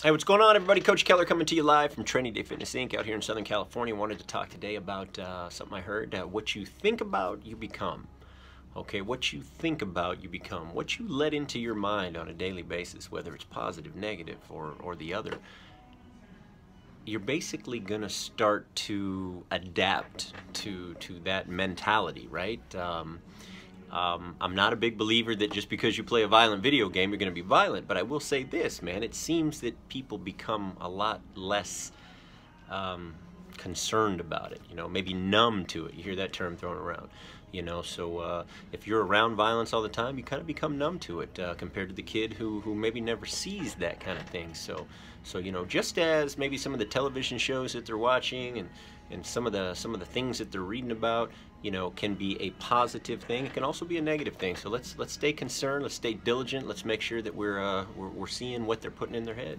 Hey, what's going on, everybody? Coach Keller coming to you live from Training Day Fitness Inc. out here in Southern California. Wanted to talk today about uh, something I heard. Uh, what you think about, you become. Okay, what you think about, you become. What you let into your mind on a daily basis, whether it's positive, negative, or, or the other, you're basically going to start to adapt to, to that mentality, right? Um, um, I'm not a big believer that just because you play a violent video game, you're going to be violent. But I will say this, man, it seems that people become a lot less um, concerned about it. You know, maybe numb to it. You hear that term thrown around. You know, so uh, if you're around violence all the time, you kind of become numb to it uh, compared to the kid who, who maybe never sees that kind of thing. So, so you know, just as maybe some of the television shows that they're watching and and some of the some of the things that they're reading about you know can be a positive thing it can also be a negative thing so let's let's stay concerned let's stay diligent let's make sure that we're uh, we're, we're seeing what they're putting in their head